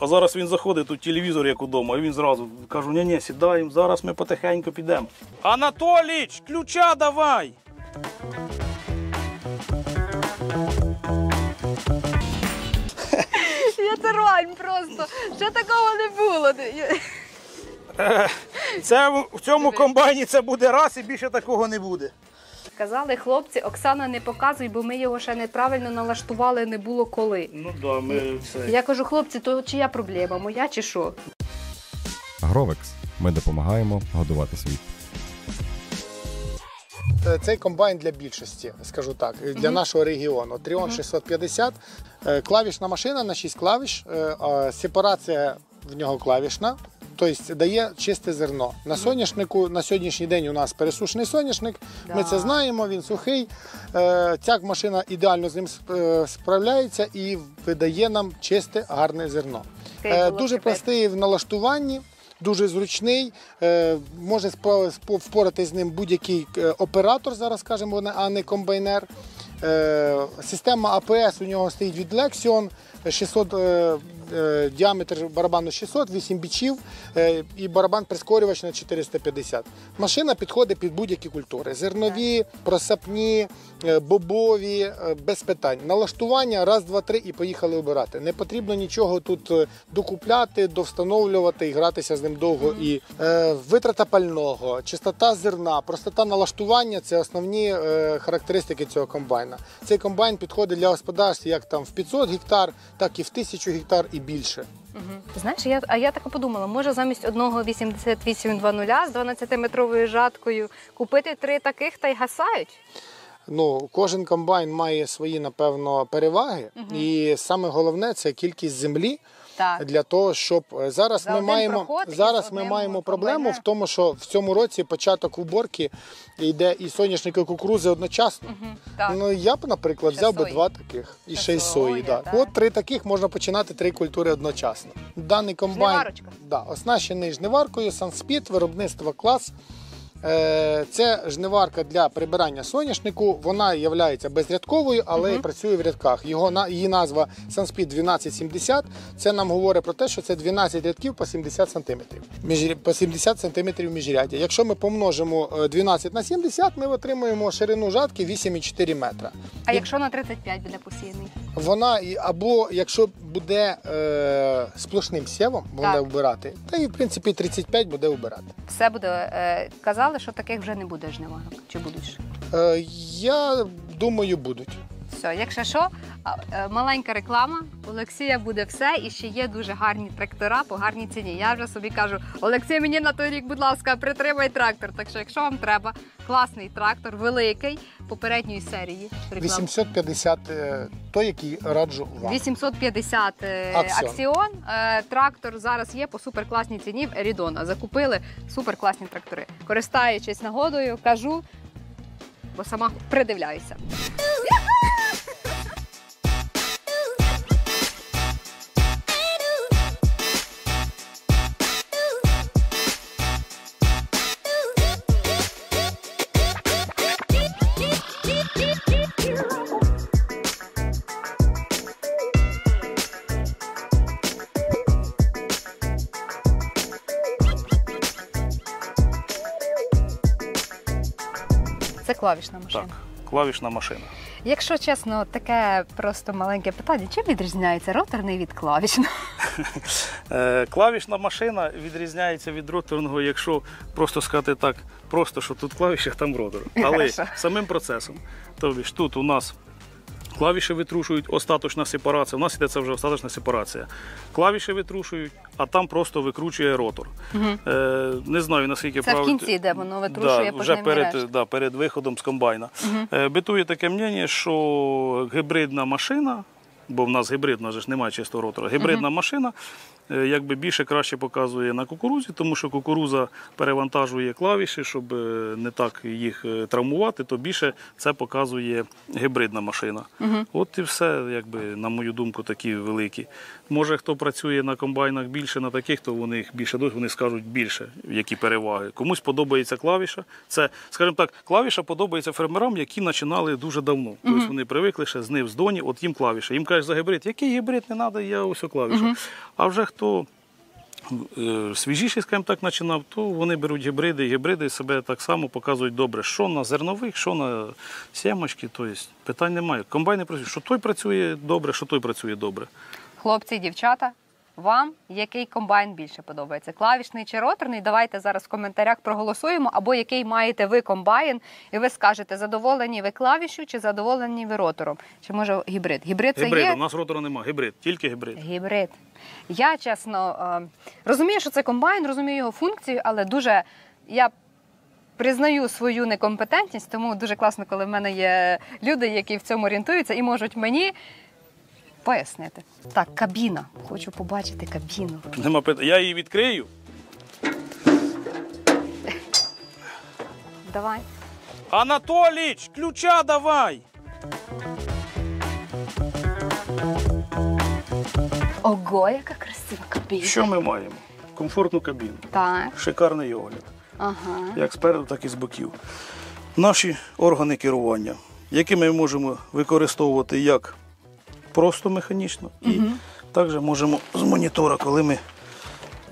А зараз він заходить, тут телевізор як удома, і він зразу кажу, ні, ні, сідаємо, зараз ми потихеньку підемо. Анатоліч, ключа давай! Я це просто. Ще такого не було. Це в- цьому комбайні це буде раз і більше такого не буде. Казали хлопці, Оксана, не показуй, бо ми його ще неправильно налаштували, не було коли. Ну так, да, ми це. Я кажу, хлопці, то чия проблема? Моя чи що? Гровекс. Ми допомагаємо годувати світ. Е, Цей комбайн для більшості, скажу так, для нашого регіону. Тріон 650, е, клавішна машина на 6 клавіш, е, сепарація в нього клавішна. Тобто дає чисте зерно. На соняшнику на сьогоднішній день у нас пересушений соняшник. Ми це знаємо, він сухий. Е, Ця машина ідеально з ним сп- е, справляється і видає нам чисте, гарне зерно. Е, Дуже простий в налаштуванні. Дуже зручний, е, може спо- впоратись з ним будь-який е, оператор, зараз скажемо, а не комбайнер. Е, Система АПС у нього стоїть від Lexion, 600 е, е, діаметр барабану 600, 8 бічів е, і барабан прискорювач на 450. Машина підходить під будь-які культури: зернові, просапні, е, бобові, е, без питань. Налаштування раз, два, три і поїхали обирати. Не потрібно нічого тут е, докупляти, довстановлювати і гратися з ним довго. І е, витрата пального, чистота зерна, простота налаштування це основні е, характеристики цього комбайна. Цей комбайн підходить для господарств як там в 500 гектар, так і в тисячу гектар і більше. Знаєш, я, а я так подумала, може замість одного 8820 з 12-метровою жаткою купити три таких та й гасають? Ну, кожен комбайн має свої, напевно, переваги. І саме головне це кількість землі. Так. Для того, щоб е, зараз За ми один маємо проход і зараз з ми одним маємо проблему в тому, що в цьому році початок уборки йде і соняшник, і кукурузи одночасно. Так. Ну я б, наприклад, Ще взяв би сої. два таких і Ще ще й сої. Да. так. От три таких можна починати три культури одночасно. Даний комбайн Жниварочка. да, оснащений жниваркою, Санспід, виробництво клас. Е, Це жниварка для прибирання соняшнику. Вона є безрядковою, але працює в рядках. Його на її назва Sunspid 1270. Це нам говорить про те, що це 12 рядків по 70 см. По 70 см міжряддя. Якщо ми помножимо е, 12 на 70, ми отримуємо ширину жатки 8,4 метра. А якщо на 35 буде посіяний? Вона або якщо буде е, сплошним сєвом, буде Так. вбирати, та і в принципі 35 буде вбирати. Все буде. Е, казали, що таких вже не буде жниварок. Чи будуть? Е, я думаю, будуть. Все, якщо що, е, маленька реклама. У Олексія буде все і ще є дуже гарні трактора по гарній ціні. Я вже собі кажу, Олексій, мені на той рік, будь ласка, притримай трактор. Так що, якщо вам треба класний трактор, великий попередньої серії, реклама. 850 е, той, який раджу вам. 850 е, Аксіон. Трактор зараз є по суперкласній ціні в Ерідона. Закупили суперкласні трактори. Користаючись нагодою, кажу, бо сама придивляюся. Клавішна машина. Так, клавішна машина. Якщо чесно, таке просто маленьке питання: чим відрізняється роторний від клавішного? Е, клавішна машина відрізняється від роторного, якщо просто сказати так, просто що тут клавіші, а там ротор. Але самим процесом. Тобто тут у нас клавіші витрушують, остаточна сепарація. У нас іде це вже остаточна сепарація. Клавіші витрушують, а там просто викручує ротор. Е, не знаю наскільки Це в кінці, йде, воно витрушує да, вже перед, да, перед виходом з комбайна. Е, битує таке мнення, що гібридна машина, бо в нас гібридна ж немає чистого ротора, гібридна машина е, якби більше краще показує на кукурузі, тому що кукуруза перевантажує клавіші, щоб е, не так їх е, травмувати, то більше це показує гібридна машина. От і все, якби, на мою думку, такі великі. Може, хто працює на комбайнах більше на таких, то вони їх більше досить, вони скажуть більше, які переваги. Комусь подобається клавіша. Це, скажімо так, клавіша подобається фермерам, які починали дуже давно. Тобто вони привикли ще з нив з доні, от їм клавіша. Їм кажуть за гібрид, який гібрид не треба, я ось клавіша. А вже хто е, свіжіший, скажімо так, починав, то вони беруть гібриди, гібриди себе так само показують добре, що на зернових, що на сімочки. Тобто питань немає. Комбайни працюють, що той працює добре, що той працює добре. Хлопці, дівчата, вам який комбайн більше подобається? Клавішний чи роторний? Давайте зараз в коментарях проголосуємо, або який маєте ви комбайн, і ви скажете, задоволені ви клавішу чи задоволені ви ротором? Чи може гібрид? Гібрид це є у нас ротора немає, гібрид, тільки гібрид. Гібрид. Я чесно е, розумію, що це комбайн, розумію його функцію, але дуже я признаю свою некомпетентність, тому дуже класно, коли в мене є люди, які в цьому орієнтуються і можуть мені пояснити. Так, кабіна. Хочу побачити кабіну. Нема питань. Я її відкрию. Давай. Анатоліч, ключа давай! Ого, яка красива кабіна. Що ми маємо? Комфортну кабіну, Так, шикарний огляд, ага. як спереду, так і з боків. Наші органи керування, які ми можемо використовувати як просто механічно, і також можемо з монітора, коли ми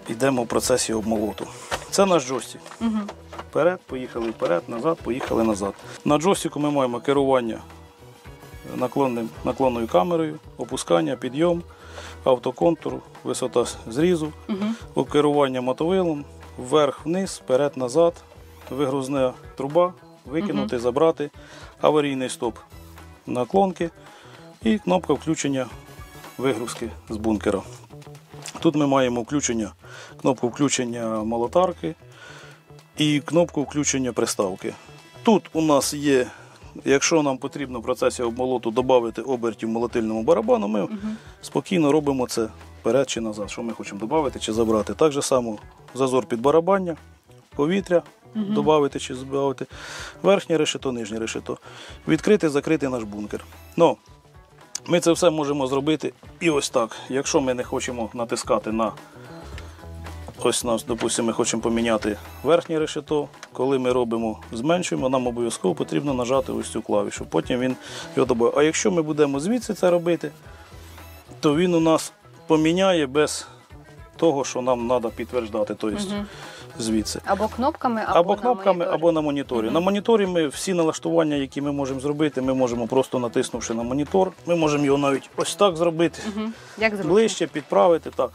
йдемо в процесі обмолоту. Це наш джойстик. Вперед, поїхали вперед, назад, поїхали назад. На джойстику ми маємо керування наклонним, наклонною камерою, опускання, підйом, автоконтур, висота зрізу, угу. керування мотовилом, вверх-вниз, вперед-назад, вигрузна труба, викинути, забрати, аварійний стоп наклонки і кнопка включення вигрузки з бункера. Тут ми маємо включення, кнопку включення молотарки і кнопку включення приставки. Тут у нас є, якщо нам потрібно в процесі обмолоту додати обертів молотильному барабану, ми спокійно робимо це вперед чи назад, що ми хочемо додати чи забрати. Так же само зазор під барабання, повітря додати чи збавити, верхнє решето, нижнє решето. Відкрити, закрити наш бункер. Но ми це все можемо зробити і ось так. Якщо ми не хочемо натискати на ось нас, допустимо, ми хочемо поміняти верхнє решето. Коли ми робимо, зменшуємо, нам обов'язково потрібно нажати ось цю клавішу. Потім він його додає. А якщо ми будемо звідси це робити, то він у нас поміняє без того, що нам треба підтверждати. Тобто звідси. Або кнопками, або, Або на кнопками, моніторі. або на моніторі. На моніторі ми всі налаштування, які ми можемо зробити, ми можемо просто натиснувши на монітор. Ми можемо його навіть ось так зробити, Мгм. Як зручно. ближче підправити. Так.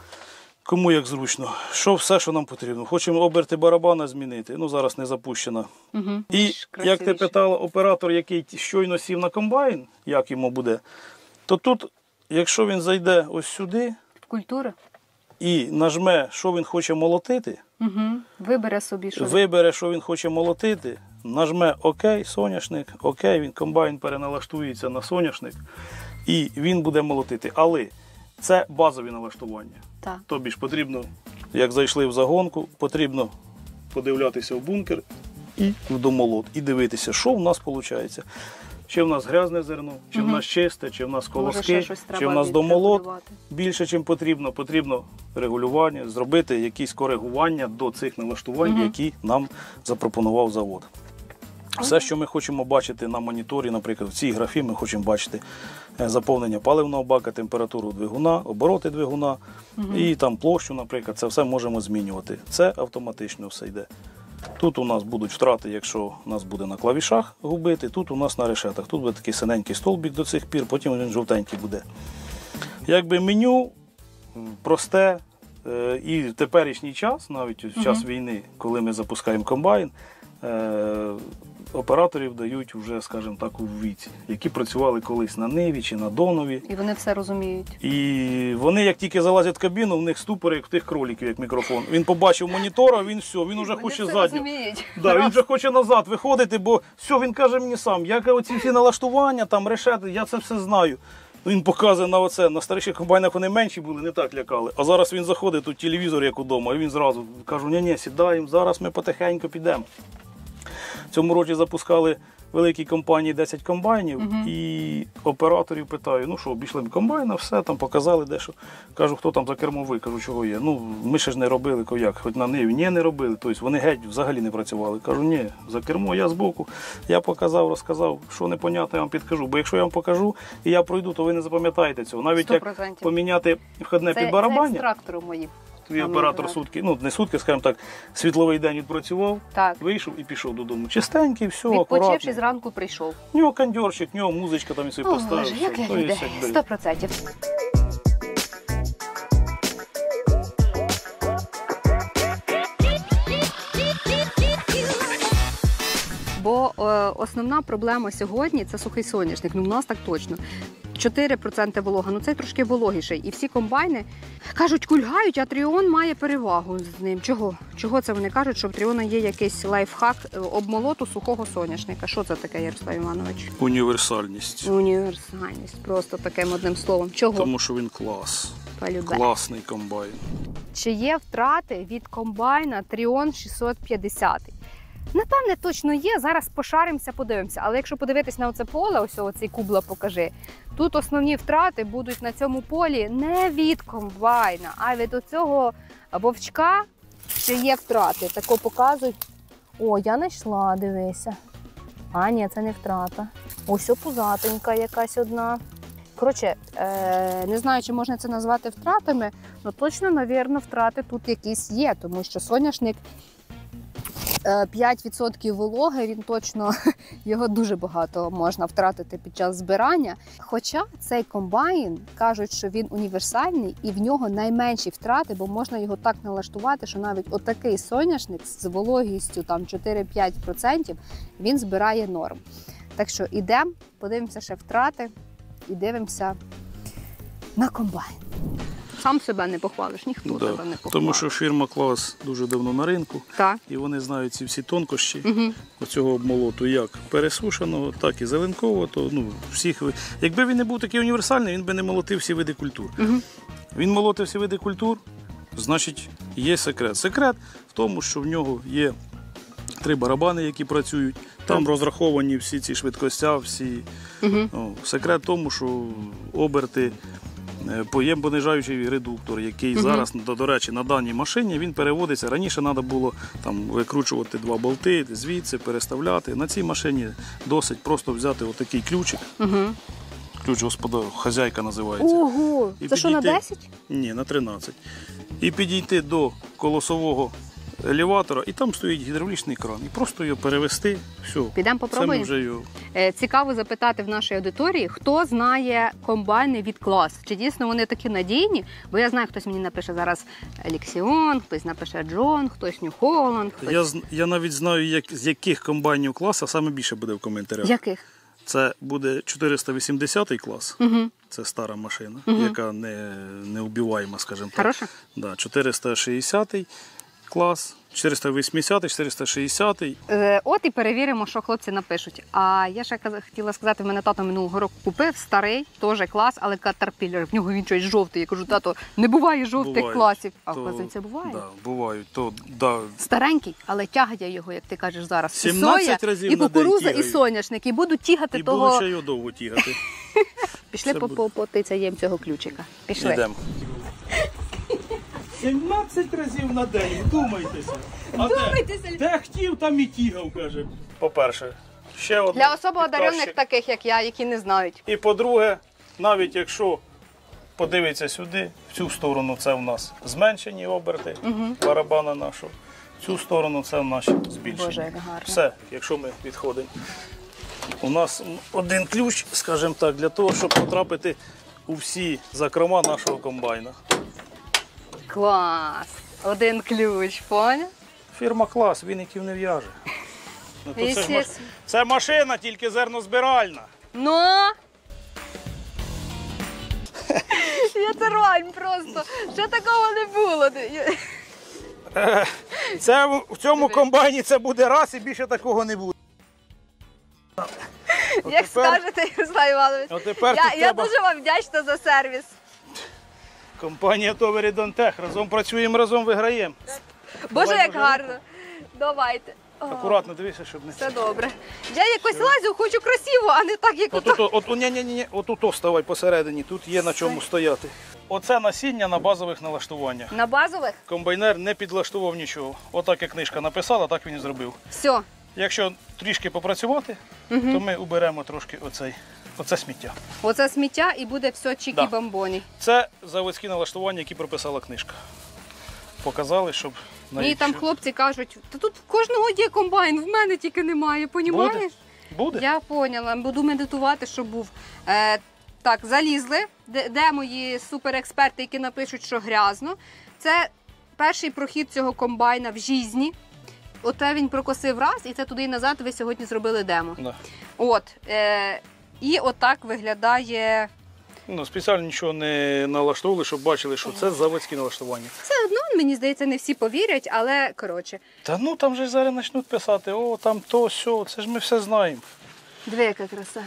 Кому як зручно. Що все, що нам потрібно. Хочемо оберти барабана змінити. Ну зараз не запущена. Мгм. І як ти питала, оператор, який щойно сів на комбайн, як йому буде, то тут, якщо він зайде ось сюди Культура. І нажме, що він хоче молотити, Угу. Вибере собі, що вибере, що він хоче молотити, нажме ОК, соняшник, ОК, він комбайн переналаштується на соняшник, і він буде молотити. Але це базові налаштування. Так. Тобі ж потрібно, як зайшли в загонку, потрібно подивлятися в бункер і в домолот, і дивитися, що в нас виходить. Чи в нас грязне зерно, чи в нас чисте, чи в нас колоски, чи в нас домолот більше, чим потрібно. Потрібно регулювання, зробити якісь коригування до цих налаштувань, які нам запропонував завод. Все, що ми хочемо бачити на моніторі, наприклад, в цій графі ми хочемо бачити е, заповнення паливного бака, температуру двигуна, обороти двигуна і там площу, наприклад, це все можемо змінювати. Це автоматично все йде. Тут у нас будуть втрати, якщо у нас буде на клавішах губити, тут у нас на решетах. Тут буде такий синенький столбік до цих пір, потім він жовтенький буде. Якби меню просте, е, і в теперішній час, навіть в час війни, коли ми запускаємо комбайн, е, операторів дають вже, скажімо так, у віці, які працювали колись на Ниві чи на Донові. І вони все розуміють. І вони, як тільки залазять в кабіну, в них ступори, як в тих кроліків, як мікрофон. Він побачив монітора, він все, він вже хоче задню. розуміють. Да, він вже хоче назад виходити, бо все, він каже мені сам, як оці всі налаштування, там решети, я це все знаю. Він показує на оце. На старіших комбайнах вони менші були, не так лякали. А зараз він заходить, тут телевізор як удома, і він зразу кажу, ні, ні, сідаємо, зараз ми потихеньку підемо. В цьому році запускали великі компанії 10 комбайнів і операторів питаю, ну що, обійшли ми комбайна, все там показали дещо. Кажу, хто там за кермом ви? Кажу, чого є. Ну, ми ще ж не робили як, хоч на ниві. Ні, не робили. Тобто вони геть взагалі не працювали. Кажу, ні, за кермо, я збоку. Я показав, розказав, що непонятно, я вам підкажу. Бо якщо я вам покажу і я пройду, то ви не запам'ятаєте цього. Навіть як 100%. поміняти входне Це, під це барабання, екстрактору мої. Твій оператор є, сутки, ну не сутки, скажімо так, світловий день відпрацював. Так. Вийшов і пішов додому. Чистенький, все, Відпочивши зранку прийшов. В нього кондьорчик, в нього музичка там і собі поставив. Все. як я людей. Сто процентів. Бо е, основна проблема сьогодні це сухий соняшник. Ну, у нас так точно. 4% волога, ну це трошки вологіший. І всі комбайни кажуть, кульгають, а Тріон має перевагу з ним. Чого? Чого це вони кажуть, що в Тріона є якийсь лайфхак е, обмолоту сухого соняшника? Що це таке, Ярослав Іванович? Універсальність. Універсальність, просто таким одним словом. Чого? Тому що він клас. Полюбе. Класний комбайн. Чи є втрати від комбайна Тріон 650? Напевне, точно є. Зараз пошаримося, подивимося. Але якщо подивитись на оце поле, ось оцей кубла покажи. Тут основні втрати будуть на цьому полі не від комбайна, а від оцього вовчка, що є втрати. Тако показують. О, я знайшла, дивися. А, ні, це не втрата. Ось пузатенька якась одна. Коротше, е, не знаю, чи можна це назвати втратами, Ну, точно, навірно, втрати тут якісь є, тому що соняшник 5% вологи, він точно його дуже багато можна втратити під час збирання. Хоча цей комбайн кажуть, що він універсальний і в нього найменші втрати, бо можна його так налаштувати, що навіть отакий соняшник з вологістю там 4-5% він збирає норм. Так що ідемо, подивимося ще втрати і дивимося на комбайн. Сам себе не похвалиш, ніхто Да. тебе не похвалить. Тому що фірма Клас дуже давно на ринку, так. і вони знають ці всі тонкощі Угу. оцього обмолоту, як пересушеного, так і зеленкового. То ну всіх якби він не був такий універсальний, він би не молотив всі види культур. Угу. Він молотив всі види культур, значить, є секрет. Секрет в тому, що в нього є три барабани, які працюють. Там розраховані всі ці швидкостя, всі. Угу. О, секрет в тому, що оберти. Е, Поєм понижаючий редуктор, який угу. зараз, до, до речі, на даній машині він переводиться. Раніше треба було там викручувати два болти, звідси переставляти. На цій машині досить просто взяти отакий ключик. Угу. Ключ господа, хазяйка називається. Ого! І Це що на 10? Ні, на 13. І підійти до колосового елеватора, і там стоїть гідравлічний кран. І просто його перевести. Все. Підемо Це ми попробуємо. вже його. Е, Цікаво запитати в нашій аудиторії, хто знає комбайни від клас. Чи дійсно вони такі надійні? Бо я знаю, хтось мені напише зараз Еліксіон, хтось напише Джон, хтось Нью Холланд, хтось Я, я навіть знаю, як, з яких комбайнів класа саме більше буде в коментарях. яких? Це буде 480 клас. Угу. Це стара машина, Мгм. яка не, не убиваєма, скажімо так. Хороша? Да, 460 клас, 480, 460. Е, от і перевіримо, що хлопці напишуть. А я ще хотіла сказати, в мене тато минулого року купив старий, теж клас, але катерпілер. В нього він щось жовтий. Я кажу, тато, не буває жовтих Бувають. класів. А То- оказується, буває. Да, бувають. То, да, Старенький, але тягає його, як ти кажеш зараз. І 17 соя, разів і на день кукуруза, і тягають. соняшник. І будуть тягати і того. було ще його довго тягати. Пішли Це по, буде. по, цього ключика. Пішли. Йдемо. 17 разів на день, вдумайтеся. А Вдумайтеся. Де, де хотів, там і тігав, каже. По-перше, ще одне. Для особо одарених таких, як я, які не знають. І по-друге, навіть якщо подивитися сюди, в цю сторону це в нас зменшені оберти барабана нашого. В цю сторону це в наші збільшені. Боже, як гарно. Все, якщо ми відходимо. У нас один ключ, скажімо так, для того, щоб потрапити у всі закрома нашого комбайна. Клас! Один ключ, поняв? Фірма клас, віників не в'яже. Ну, то це, ж маш... Естественно. це машина, тільки зернозбиральна. Ну. Я це просто. Ще такого не було. Це в- в цьому комбайні це буде раз і більше такого не буде. Як тепер- скажете, Ярослав Іванович. А тепер Я, тут я треба дуже вам вдячна за сервіс. Компанія Товері Донтех. Разом працюємо, разом виграємо. Боже, Давай, як гарно. Давайте. О, Акуратно дивися, щоб не Все добре. Я якось лазю, хочу красиво, а не так, як. Отут, от, от, ні, ні, ні, отут о, посередині, тут є на чому стояти. Оце насіння на базових налаштуваннях. На базових? Комбайнер не підлаштував нічого. Отак як книжка написала, так він і зробив. Все. Якщо трішки попрацювати, то ми уберемо трошки оцей, оце сміття. Оце сміття і буде все чікі-бомбоні. Це заводські налаштування, які прописала книжка. Показали, щоб на Мені там хлопці кажуть, та тут в кожного є комбайн, в мене тільки немає, понімаєш? буде. Я поняла, буду медитувати, щоб був. Е, так, залізли. Де, де мої суперексперти, які напишуть, що грязно. Це перший прохід цього комбайна в жізні. Оте він прокосив раз, і це туди і назад ви сьогодні зробили демо. Да. От. Е, і отак виглядає. Ну, спеціально нічого не налаштовували, щоб бачили, що це заводські налаштування. Все одно, мені здається, не всі повірять, але коротше. Та ну там же зараз почнуть писати, о, там то, сьо, це ж ми все знаємо. Диви, яка краса.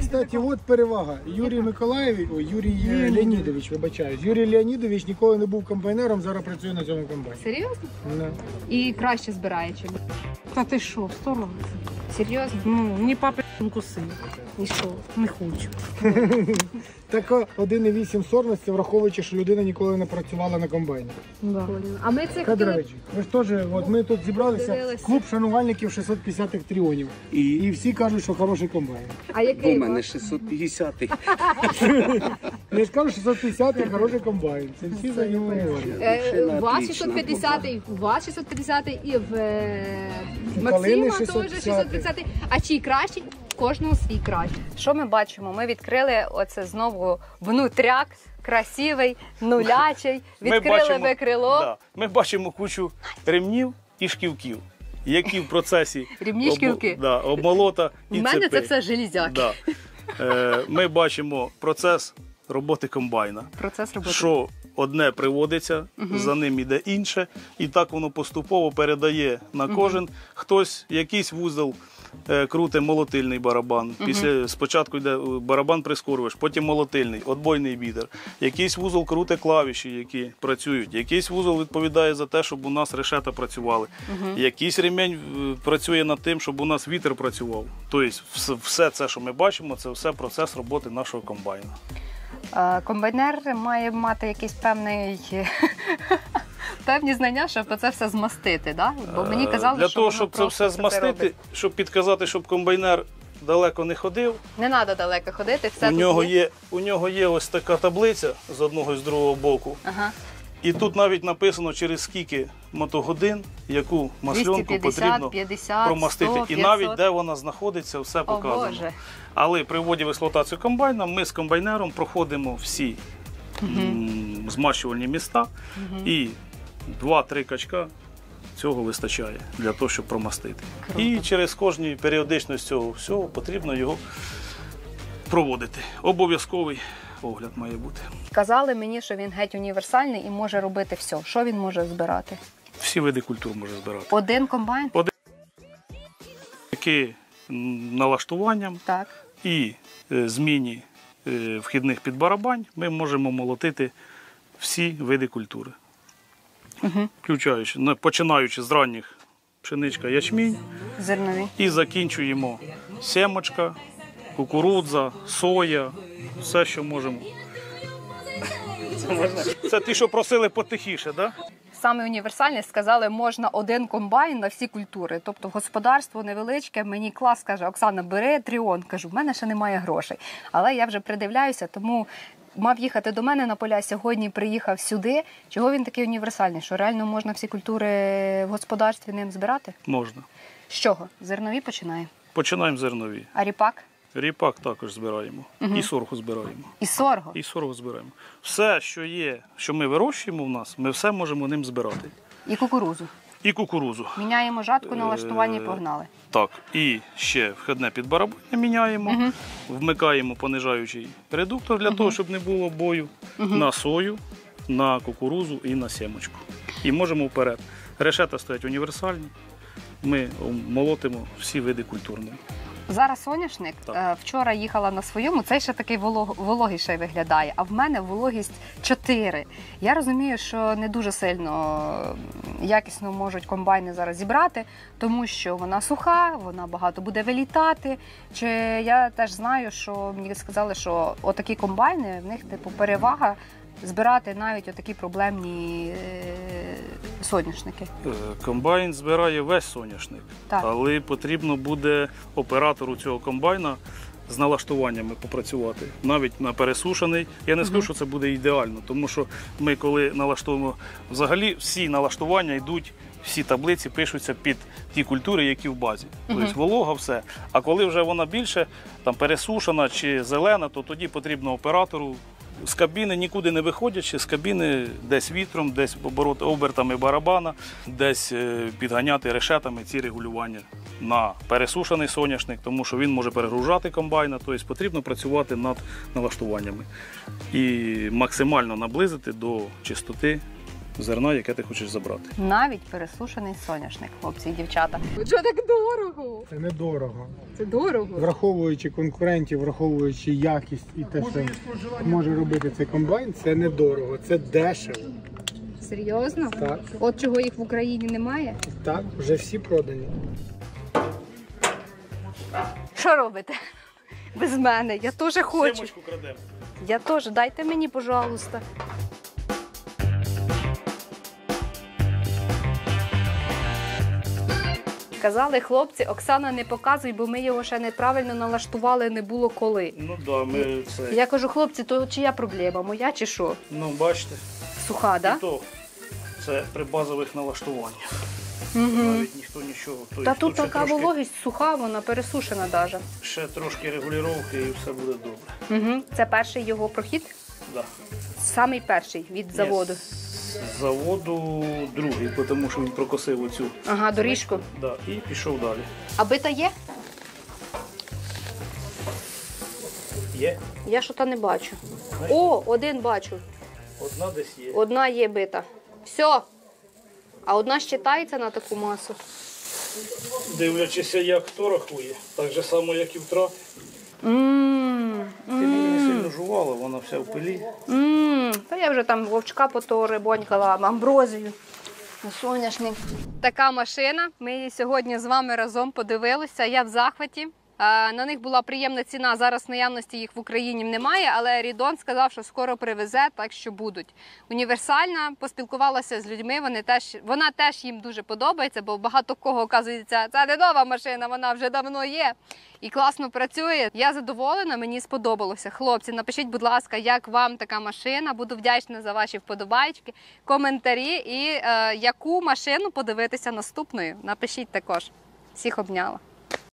Кстати, от перевага. Юрій Миколаєвич, ой, Юрій е, Леонідович, вибачаюсь. Юрій Леонідович ніколи не був комбайнером, зараз працює на цьому комбайні. Серйозно? Да. І краще збирає, чим. Та ти що, разів? Серйозно? Ну, мені папа кусив. І що? Не хочу. Так 1,8 сорності, враховуючи, що людина ніколи не працювала на комбайні. А ми це Та, речі, ми ж теж, от ми тут зібралися, клуб шанувальників 650-х тріонів. І І всі кажуть, що хороший комбайн. А який? у мене 650-й. Не скажу, що 650 – хороший комбайн. Це всі за нього говорять. У вас 650-й, у вас 650-й і в е, Максима теж 650-й. А чий кращий? Кожного свій кращий. Що ми бачимо? Ми відкрили оце знову внутряк, красивий, нулячий. Відкрили ми, крило. ми бачимо кучу ремнів і шківків, які в процесі Ремні, обмо- обмолота і У мене це все железяки. Е, ми бачимо процес роботи комбайна. Процес роботи. Що одне приводиться, за ним іде інше, і так воно поступово передає на кожен. Хтось якийсь вузол е, круте молотильний барабан. Після спочатку йде е, барабан прискорювач, потім молотильний, отбойний бідер. Якийсь вузол круте клавіші, які працюють. Якийсь вузол відповідає за те, щоб у нас решета працювали. Якийсь ремень е, працює над тим, щоб у нас вітер працював. Тобто, все, все це, що ми бачимо, це все процес роботи нашого комбайна. Е, Комбайнер має мати якийсь певний. Певні знання, щоб це все змастити, да? бо мені казали, Е, Для що того, щоб це все змастити, це щоб підказати, щоб комбайнер далеко не ходив. Не треба далеко ходити, все у, тут нього є. є, у нього є ось така таблиця з одного і з другого боку. Ага. І тут навіть написано, через скільки мотогодин, яку масленку 250, потрібно 50, промастити. 100, і навіть де вона знаходиться, все О. Боже. Але при вводі в експлуатацію комбайна ми з комбайнером проходимо всі м, змащувальні міста і 2-3 качка. Цього вистачає для того, щоб промастити. І через кожну періодичність цього всього потрібно його проводити. Обов'язковий огляд має бути. Казали мені, що він геть універсальний і може робити все. Що він може збирати? Всі види культур може збирати. Один комбайн? Які м, налаштуванням Так. і е, зміні е, вхідних підбарабань ми можемо молотити всі види культури. Включаючи, починаючи з ранніх пшеничка ячмінь Зернові. і закінчуємо семочка, кукурудза, соя, все, що можемо. Це? Ті, що просили потихіше, так? Да? Саме універсальний сказали, можна один комбайн на всі культури. Тобто господарство невеличке. Мені клас каже, Оксана, бери тріон. Кажу, в мене ще немає грошей. Але я вже придивляюся, тому мав їхати до мене на поля. Сьогодні приїхав сюди. Чого він такий універсальний? Що реально можна всі культури в господарстві ним збирати? Можна. З чого? Зернові починаємо. Починаємо зернові. А ріпак Ріпак також збираємо. І соргу збираємо. і сорго. І сорго збираємо. Все, що є, що ми вирощуємо в нас, ми все можемо ним збирати. І кукурузу. І кукурузу. Міняємо жатку, налаштування і Е, погнали. Так, і ще вхідне підбарабання міняємо, вмикаємо понижаючий редуктор для того, щоб не було бою на сою, на кукурузу і на сімочку. І можемо вперед. Решета стоять універсальні. ми молотимо всі види культурної. Зараз соняшник. Так. Е, Вчора їхала на своєму, цей ще такий волог, вологіший виглядає, а в мене вологість 4. Я розумію, що не дуже сильно якісно можуть комбайни зараз зібрати, тому що вона суха, вона багато буде вилітати. Чи я теж знаю, що мені сказали, що отакі комбайни в них типу перевага збирати навіть отакі проблемні е, соняшники. Е, Комбайн збирає весь соняшник, Так. але потрібно буде оператору цього комбайна з налаштуваннями попрацювати. Навіть на пересушений. Я не скажу, що це буде ідеально, тому що ми, коли налаштовуємо, взагалі всі налаштування йдуть. Всі таблиці пишуться під ті культури, які в базі. Тобто волога, все. А коли вже вона більше там пересушена чи зелена, то тоді потрібно оператору з кабіни, нікуди не виходячи, з кабіни десь вітром, десь оборот, обертами барабана, десь е, підганяти решетами ці регулювання на пересушений соняшник, тому що він може перегружати комбайна, тобто потрібно працювати над налаштуваннями і максимально наблизити до чистоти зерна, яке ти хочеш забрати. Навіть пересушений соняшник, хлопці і дівчата. Що так дорого? Це недорого. Це дорого. Враховуючи конкурентів, враховуючи якість і те, що може робити цей комбайн, це недорого, це дешево. Серйозно? Так, От чого їх в Україні немає? так, вже всі продані. Що робите? Без мене. Я теж хочу. крадемо. Я теж. Дайте мені, пожалуйста. Казали хлопці, Оксана, не показуй, бо ми його ще неправильно налаштували, не було коли. Ну да, ми це. Я кажу, хлопці, то чия проблема? Моя чи що? Ну, бачите, Суха, і да? то це при базових налаштуваннях. Угу. Навіть ніхто нічого. Тобто, Та тут ще така трошки- вологість суха, вона пересушена навіть. Ще трошки регулювання і все буде добре. Угу. Це перший його прохід, Да. самий перший від заводу. Ні, З заводу другий, тому що він прокосив оцю. Ага, доріжку. Да, і пішов далі. А бита є? Є. Я що то не бачу. О, один бачу. Одна десь є. Одна є бита. Все. А одна щитається на таку масу. Дивлячися, як хто рахує. Так же само, як і в трапі. Ммм. Ти мені не сильно вся в пилі. Ммм. Та я вже там вовчка потори, бонькала, амброзію. На соняшник. Така машина. Ми її сьогодні з вами разом подивилися. Я в захваті. На них була приємна ціна. Зараз наявності їх в Україні немає, але Рідон сказав, що скоро привезе, так що будуть. Універсальна, поспілкувалася з людьми. Вони теж вона теж їм дуже подобається, бо багато кого оказується, це не нова машина, вона вже давно є і класно працює. Я задоволена, мені сподобалося. Хлопці, напишіть, будь ласка, як вам така машина. Буду вдячна за ваші вподобайки, коментарі і е, яку машину подивитися наступною. Напишіть також. Всіх обняла.